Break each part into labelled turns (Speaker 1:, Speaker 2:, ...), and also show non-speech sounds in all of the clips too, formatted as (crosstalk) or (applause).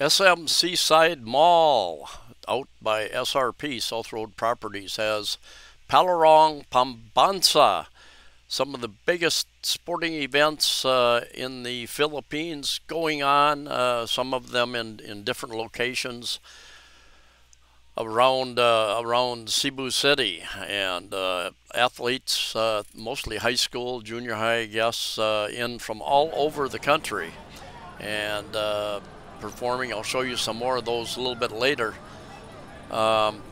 Speaker 1: SM Seaside Mall out by SRP, South Road Properties, has Palarong Pambansa, some of the biggest sporting events uh, in the Philippines going on, uh, some of them in, in different locations around uh, around Cebu City, and uh, athletes, uh, mostly high school, junior high, I guess, uh, in from all over the country, and uh, performing. I'll show you some more of those a little bit later. Um,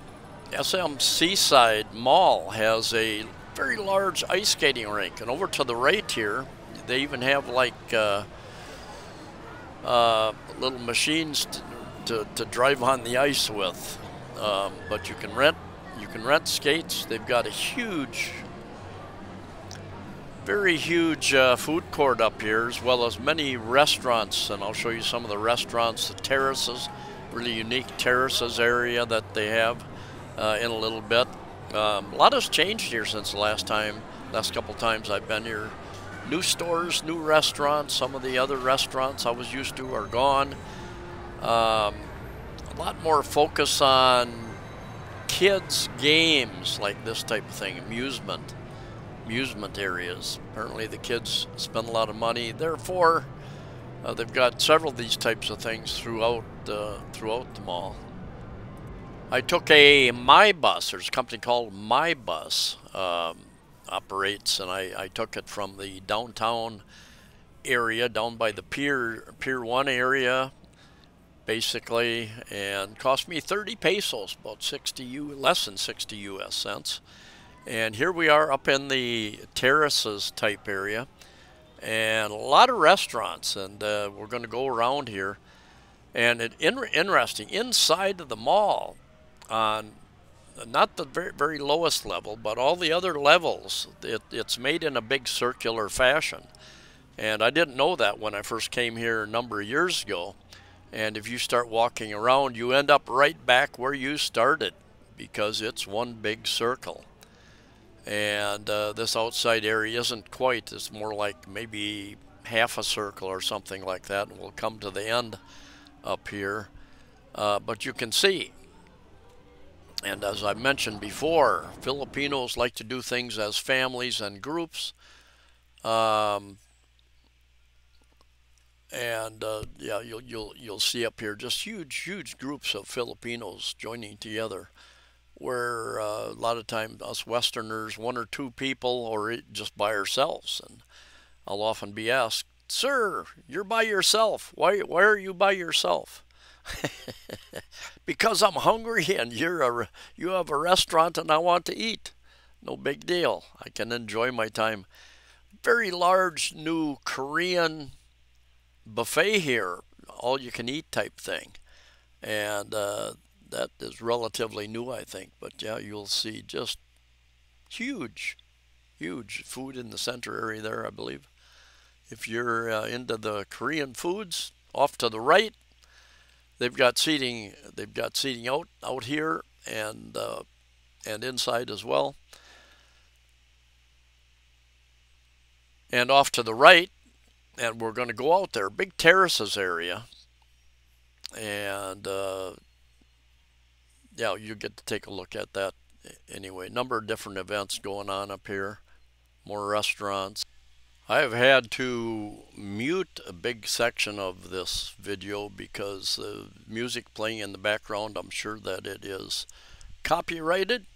Speaker 1: SM Seaside Mall has a very large ice skating rink, and over to the right here, they even have like uh, little machines to, to, to drive on the ice with. Um, but you can rent you can rent skates. They've got a huge, very huge uh, food court up here, as well as many restaurants. And I'll show you some of the restaurants, the terraces, really unique terraces area that they have uh, in a little bit. Um, a lot has changed here since the last time, last couple times I've been here. New stores, new restaurants. Some of the other restaurants I was used to are gone. Um, a lot more focus on kids games like this type of thing amusement amusement areas apparently the kids spend a lot of money therefore uh, they've got several of these types of things throughout uh, throughout the mall I took a my bus there's a company called my bus um, operates and I, I took it from the downtown area down by the pier pier one area basically, and cost me 30 pesos, about 60 U, less than 60 U.S. cents. And here we are up in the terraces type area, and a lot of restaurants, and uh, we're going to go around here. And it in, interesting inside of the mall, on not the very very lowest level, but all the other levels, it, it's made in a big circular fashion. And I didn't know that when I first came here a number of years ago. And if you start walking around, you end up right back where you started because it's one big circle. And uh, this outside area isn't quite, it's more like maybe half a circle or something like that. And we'll come to the end up here. Uh, but you can see, and as I mentioned before, Filipinos like to do things as families and groups. Um, and uh, yeah, you'll you'll you'll see up here just huge huge groups of Filipinos joining together, where uh, a lot of times us Westerners, one or two people, or just by ourselves, and I'll often be asked, "Sir, you're by yourself. Why why are you by yourself?" (laughs) because I'm hungry and you're a you have a restaurant and I want to eat. No big deal. I can enjoy my time. Very large new Korean buffet here, all you can eat type thing. And uh, that is relatively new, I think. But yeah, you'll see just huge, huge food in the center area there, I believe. If you're uh, into the Korean foods, off to the right, they've got seating. They've got seating out out here and uh, and inside as well. And off to the right, and we're going to go out there, big terraces area, and uh, yeah, you get to take a look at that anyway. Number of different events going on up here, more restaurants. I have had to mute a big section of this video because the music playing in the background, I'm sure that it is copyrighted.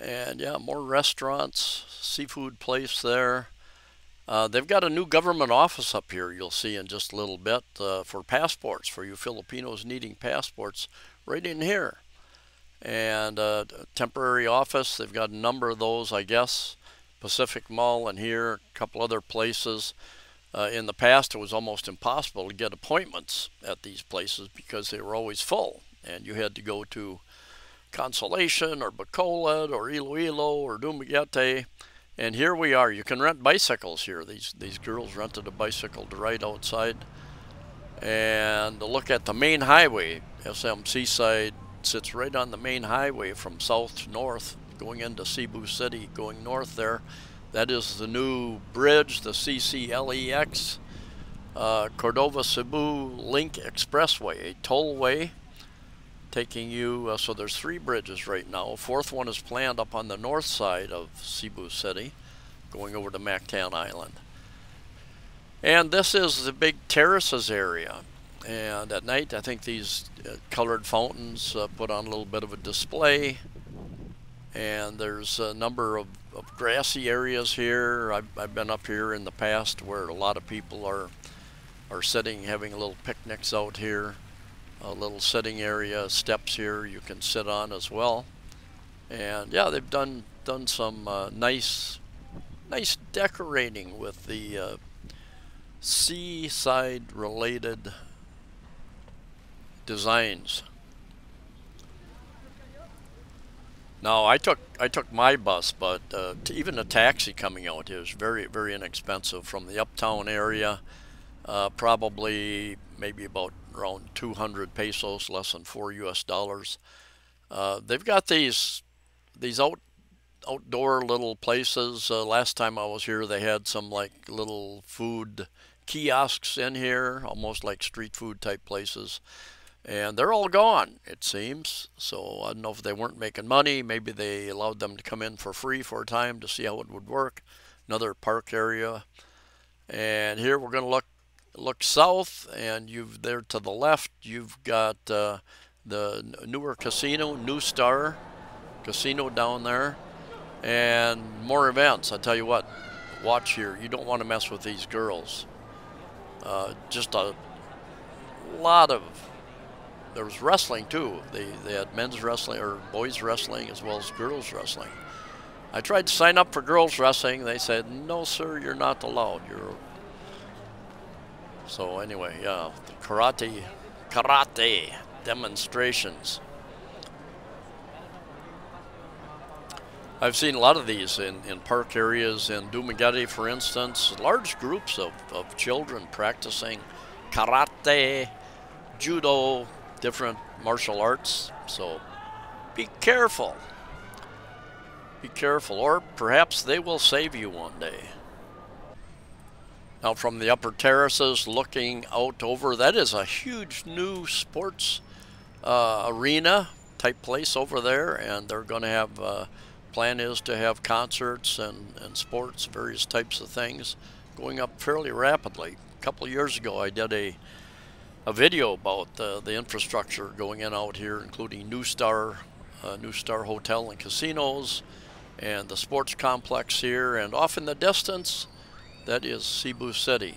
Speaker 1: And yeah, more restaurants, seafood place there. Uh, they've got a new government office up here, you'll see in just a little bit, uh, for passports, for you Filipinos needing passports, right in here. And uh, temporary office, they've got a number of those, I guess. Pacific Mall and here, a couple other places. Uh, in the past, it was almost impossible to get appointments at these places because they were always full. And you had to go to Consolacion or Bacolod or Iloilo or Dumaguete and here we are. You can rent bicycles here. These these girls rented a bicycle to ride outside. And look at the main highway. SM Seaside sits right on the main highway from south to north, going into Cebu City, going north there. That is the new bridge, the CCLEX uh, Cordova Cebu Link Expressway, a tollway taking you, uh, so there's three bridges right now. A fourth one is planned up on the north side of Cebu City, going over to Mactan Island. And this is the big terraces area. And at night, I think these uh, colored fountains uh, put on a little bit of a display. And there's a number of, of grassy areas here. I've, I've been up here in the past where a lot of people are are sitting, having little picnics out here a little sitting area, steps here you can sit on as well. And yeah, they've done done some uh, nice nice decorating with the uh, seaside related designs. Now I took I took my bus, but uh, even a taxi coming out is very very inexpensive from the uptown area. Uh, probably maybe about around 200 pesos, less than four U.S. dollars. Uh, they've got these these out outdoor little places. Uh, last time I was here, they had some like little food kiosks in here, almost like street food type places. And they're all gone, it seems. So I don't know if they weren't making money. Maybe they allowed them to come in for free for a time to see how it would work. Another park area. And here we're going to look look south and you've there to the left you've got uh, the newer casino NuStar casino down there and more events I tell you what watch here you don't want to mess with these girls uh, just a lot of there was wrestling too. They, they had men's wrestling or boys wrestling as well as girls wrestling. I tried to sign up for girls wrestling. They said no sir you're not allowed. You're so anyway, yeah, the karate, karate demonstrations. I've seen a lot of these in, in park areas. In Dumaguete, for instance, large groups of, of children practicing karate, judo, different martial arts. So be careful. Be careful, or perhaps they will save you one day. Now from the upper terraces looking out over, that is a huge new sports uh, arena type place over there and they're going to have, uh, plan is to have concerts and, and sports, various types of things going up fairly rapidly. A couple years ago I did a a video about uh, the infrastructure going in out here, including NuStar, uh, Star Hotel and Casinos, and the sports complex here, and off in the distance, that is Cebu City.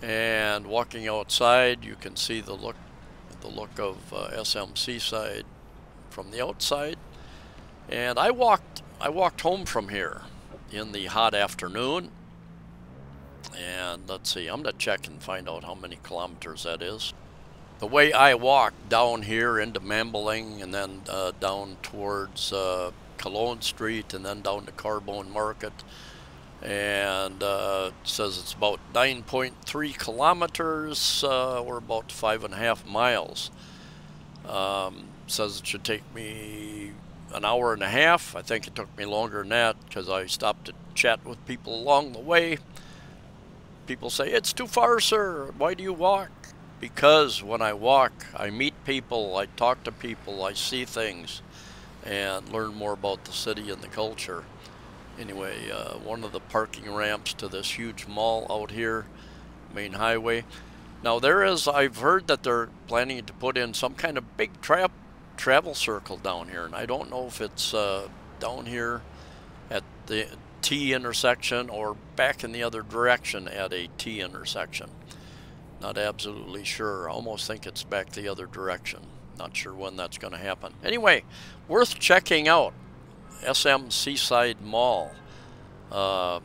Speaker 1: And walking outside, you can see the look, the look of uh, SM Seaside from the outside. And I walked, I walked home from here in the hot afternoon. And let's see, I'm going to check and find out how many kilometers that is. The way I walked down here into Mambaling and then uh, down towards uh, Colon Street and then down to Carbon Market. And uh, it says it's about 9.3 kilometers uh, or about five and a half miles. Um, says it should take me an hour and a half. I think it took me longer than that because I stopped to chat with people along the way. People say, it's too far, sir. Why do you walk? Because when I walk, I meet people, I talk to people, I see things and learn more about the city and the culture. Anyway, uh, one of the parking ramps to this huge mall out here, main highway. Now there is, I've heard that they're planning to put in some kind of big tra travel circle down here, and I don't know if it's uh, down here at the T intersection or back in the other direction at a T intersection. Not absolutely sure. I almost think it's back the other direction. Not sure when that's going to happen. Anyway, worth checking out. SM Seaside Mall. Uh,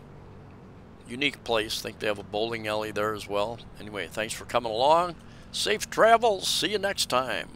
Speaker 1: unique place. think they have a bowling alley there as well. Anyway, thanks for coming along. Safe travels. See you next time.